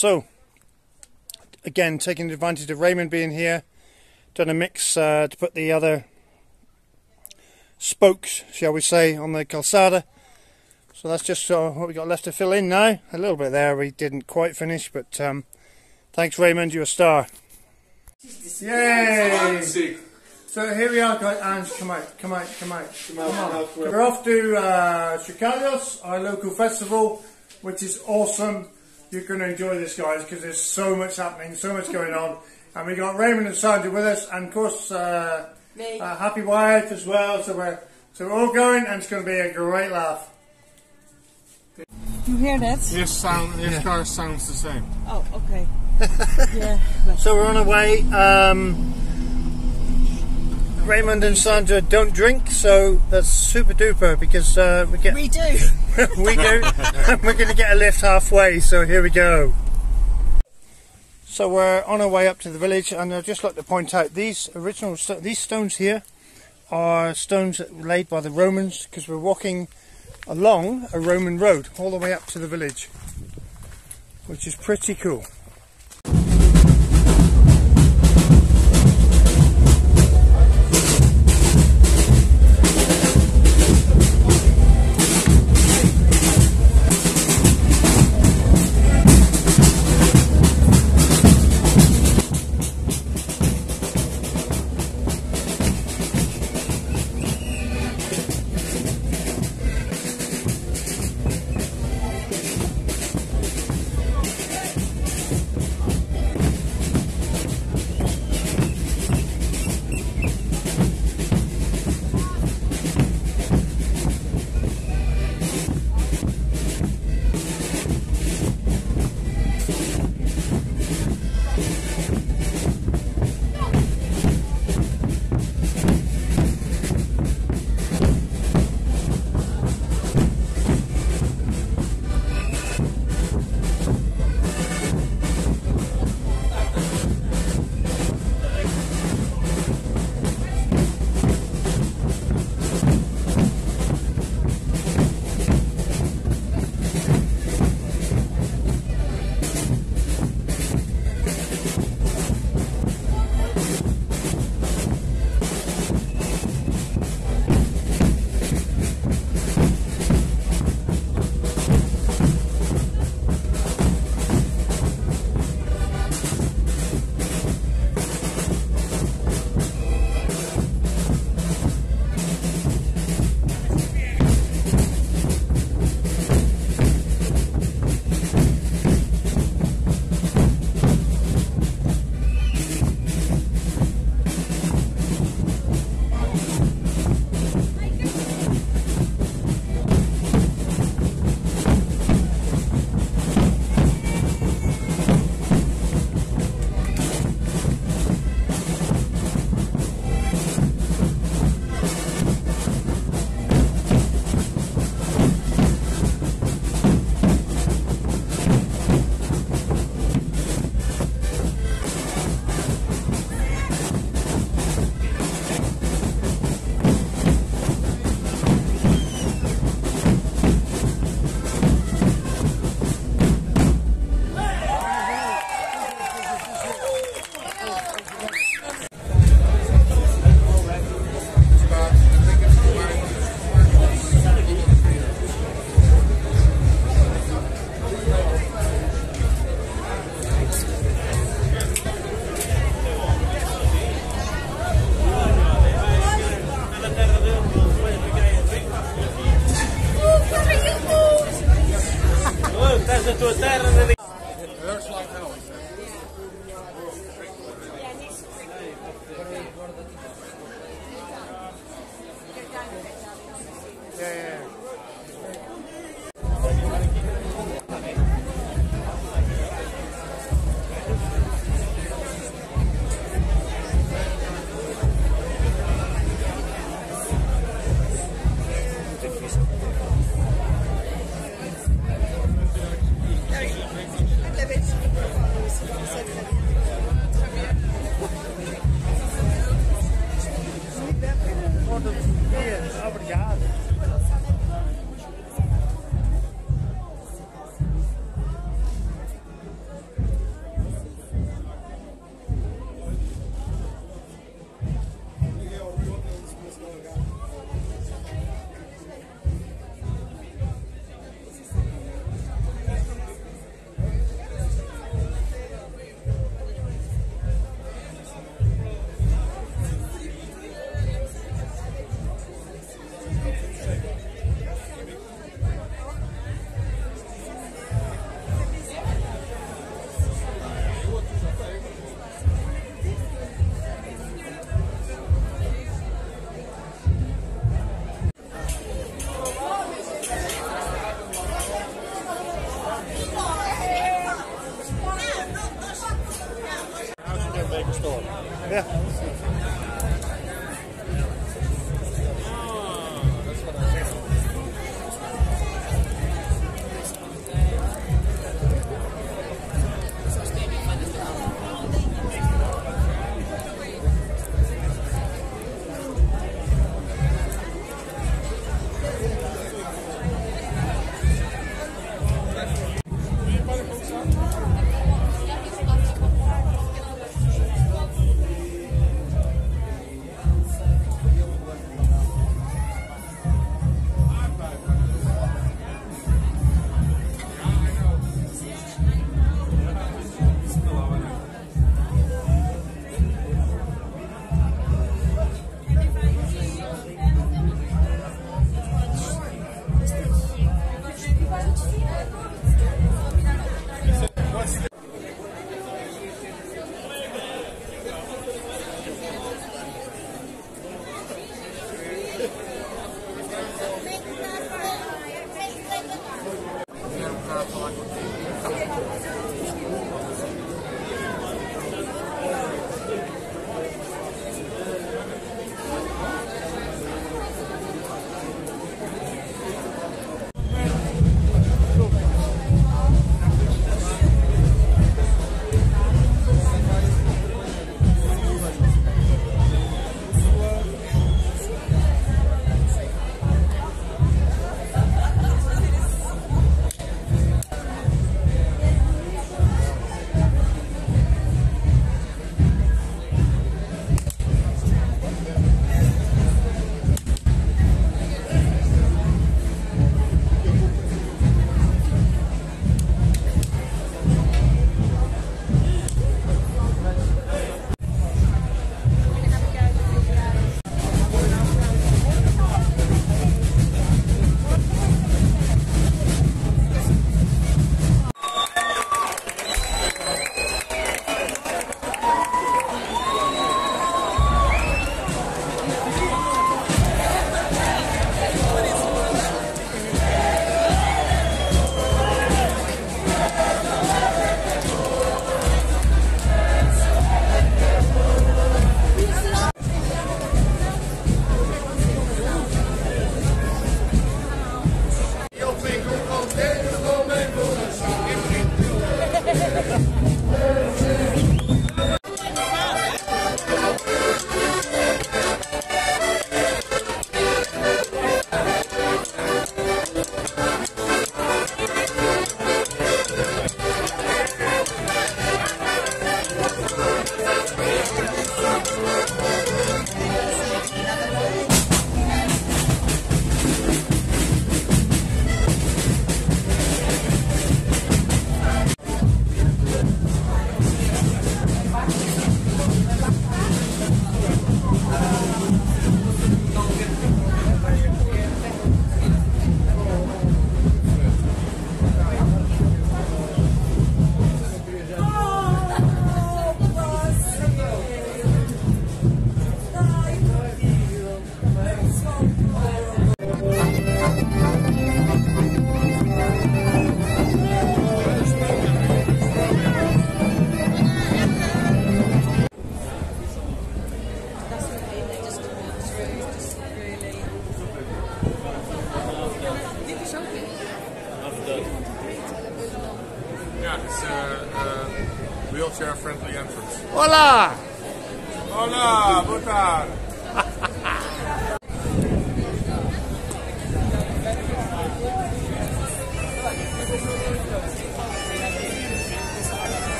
So, again, taking advantage of Raymond being here, done a mix uh, to put the other spokes, shall we say, on the calçada. So that's just uh, what we got left to fill in now. A little bit there we didn't quite finish, but um, thanks Raymond, you're a star. Yay! So here we are, guys. Ange, come out, come out, come out. Come, on. We're off to uh, Chocalhos, our local festival, which is awesome. You're going to enjoy this, guys, because there's so much happening, so much going on. And we got Raymond and Sandra with us, and of course, uh, uh, Happy Wife as well. So we're so we're all going, and it's going to be a great laugh. You hear that? This sound, this yeah. car sounds the same. Oh, okay. yeah. So we're on our way. Um, Raymond and Sandra don't drink, so that's super duper because uh, we get. We do. we do. we're going to get a lift halfway, so here we go. So we're on our way up to the village, and I'd just like to point out these original these stones here are stones that were laid by the Romans because we're walking along a Roman road all the way up to the village, which is pretty cool.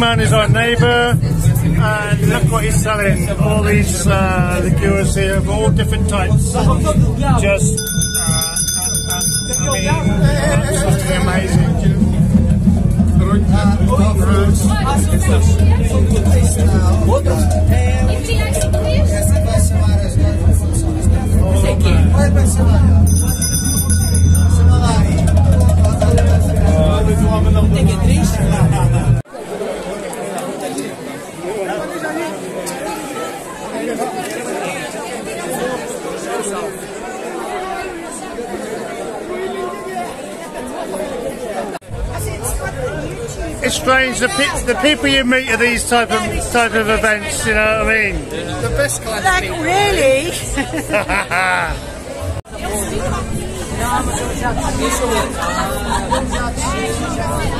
Man is our neighbour, and look what he's selling. All these uh, liqueurs here of all different types. Just, uh, uh, I mean, absolutely amazing. Essa the pe- the people you meet at these type of type of events. You know what I mean? The best kind Like, really?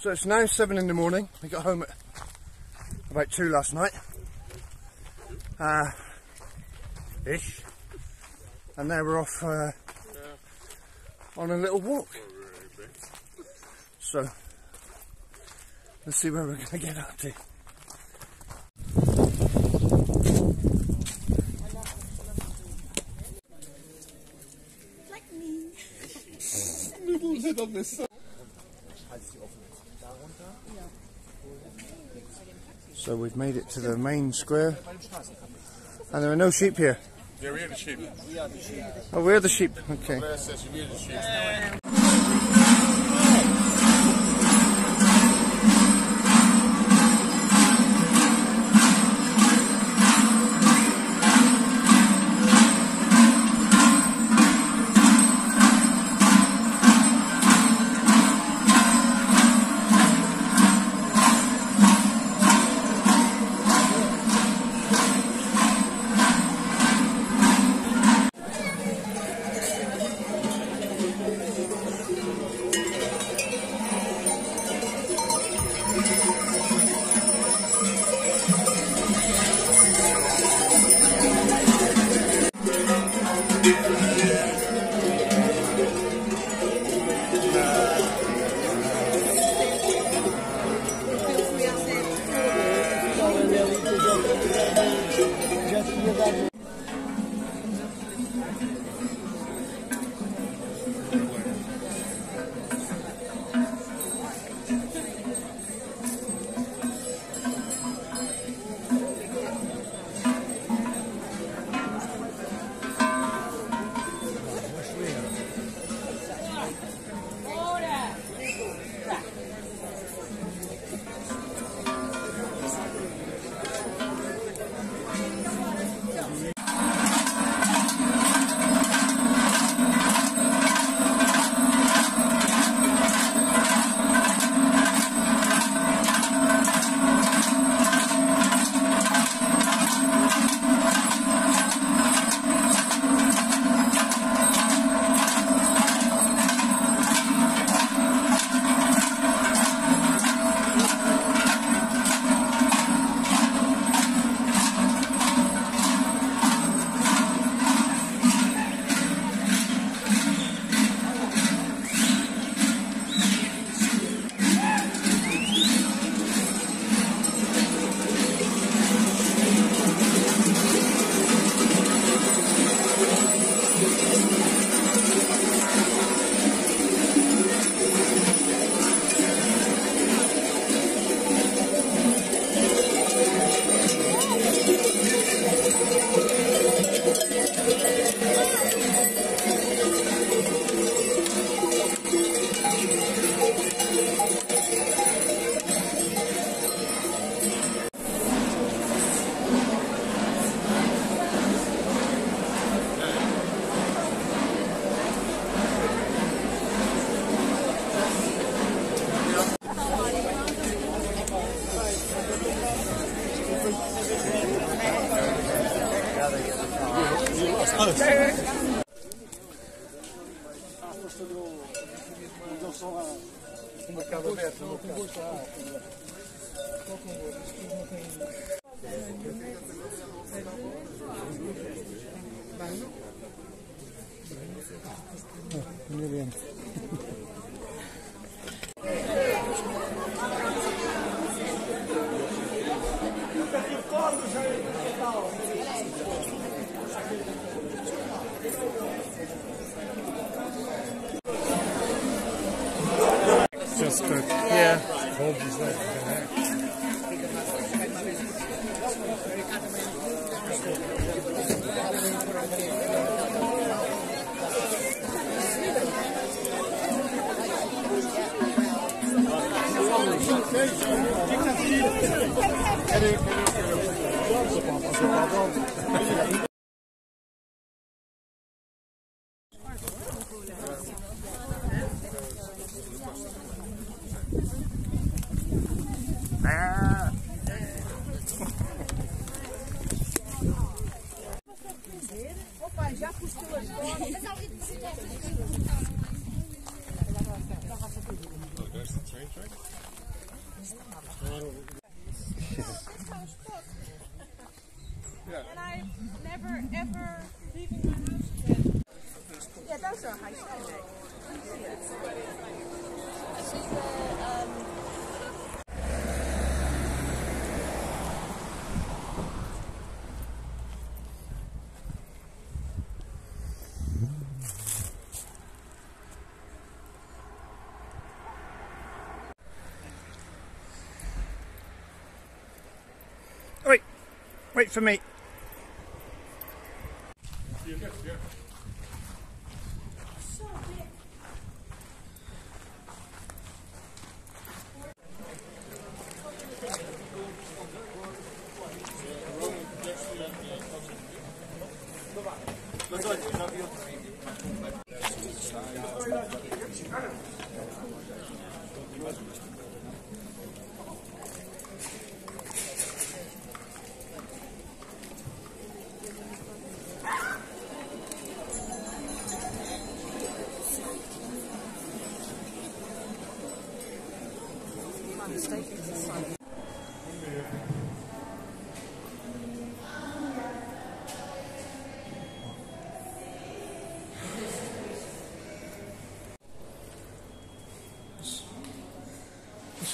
So it's now seven in the morning. We got home at about two last night. Uh, ish. And now we're off uh, on a little walk. So let's see where we're going to get up to. So we've made it to the main square. And there are no sheep here. Yeah, we had the sheep. Oh, we're the sheep. Okay. ঠিক আছে wait for me.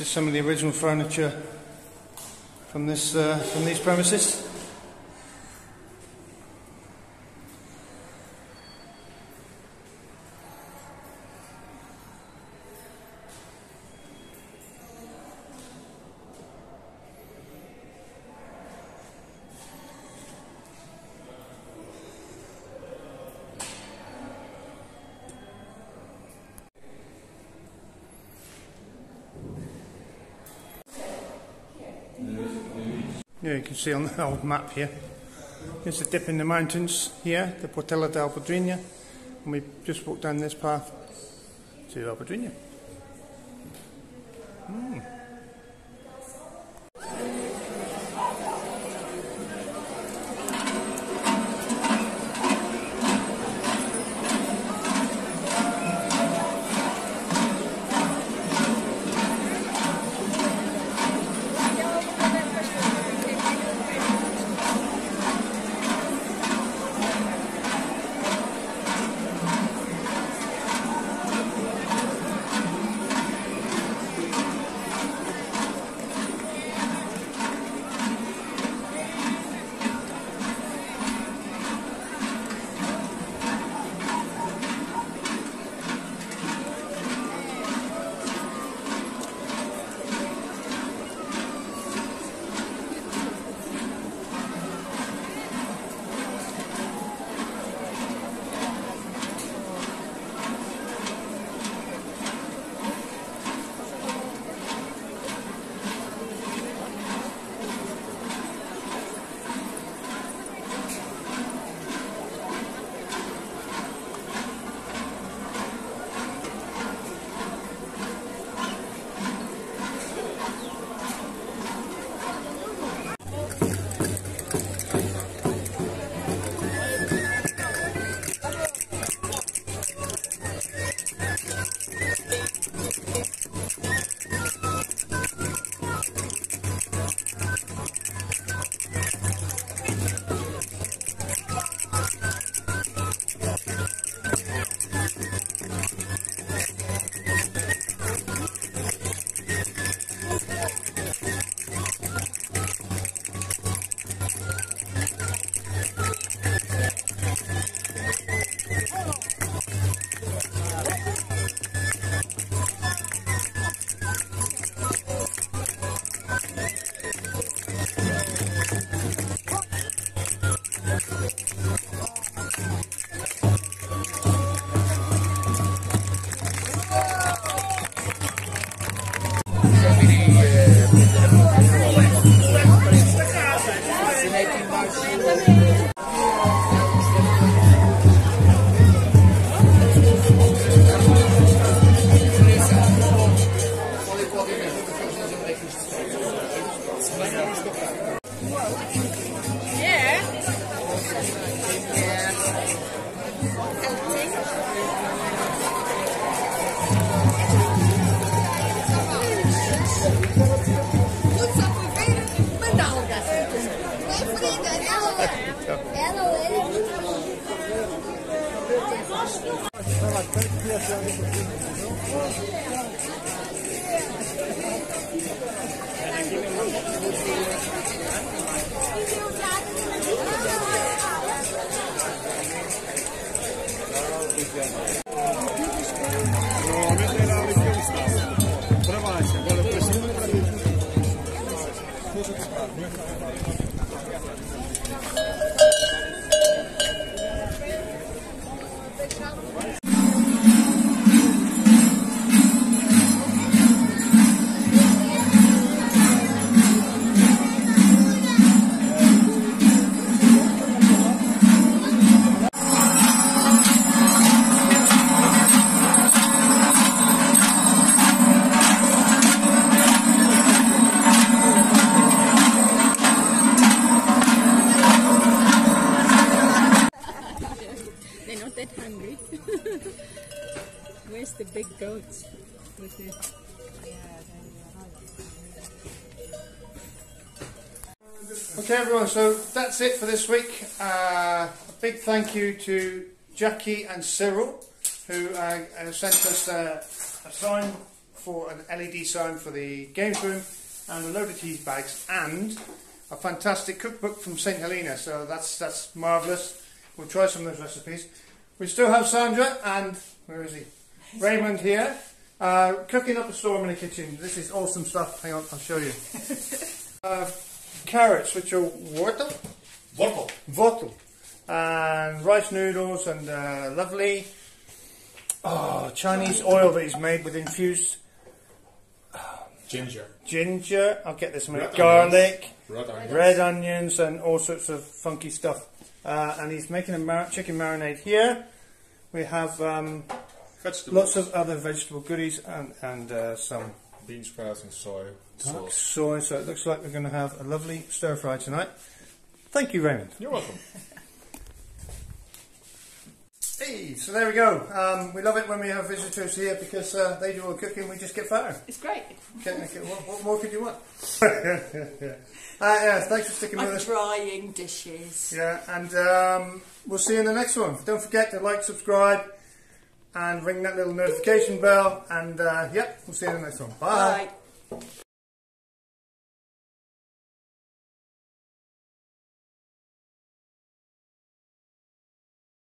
some of the original furniture from this uh, from these premises. See on the old map here. There's a dip in the mountains here, the Portella d'Alpedrinha, and we just walked down this path to Alpedrinha. This week. Uh, a big thank you to Jackie and Cyril, who uh, uh, sent us uh, a sign for an LED sign for the games room, and a load of cheese bags, and a fantastic cookbook from St Helena. So that's that's marvellous. We'll try some of those recipes. We still have Sandra and where is he? Raymond here, uh, cooking up a storm in the kitchen. This is awesome stuff. Hang on, I'll show you. Uh, carrots, which are wortel, Wortel, and rice noodles, and uh, lovely oh, Chinese oil that is made with infused Ginger. ginger. I'll get this in a minute. Red Garlic, Red onions. red onions, and all sorts of funky stuff. Uh, and he's making a mar- chicken marinade here. We have um, lots of other vegetable goodies and, and uh, some bean sprouts and soy soy. So it looks like we're going to have a lovely stir fry tonight. Thank you, Raymond. You're welcome. Hey, so there we go. Um, we love it when we have visitors here because uh, they do all the cooking. We just get fatter. It's great. Can- can- what, what more could you want? uh, yeah, thanks for sticking with I'm us. drying dishes. Yeah, and um, we'll see you in the next one. Don't forget to like, subscribe, and ring that little notification bell. And uh, yeah, we'll see you in the next one. Bye. Bye.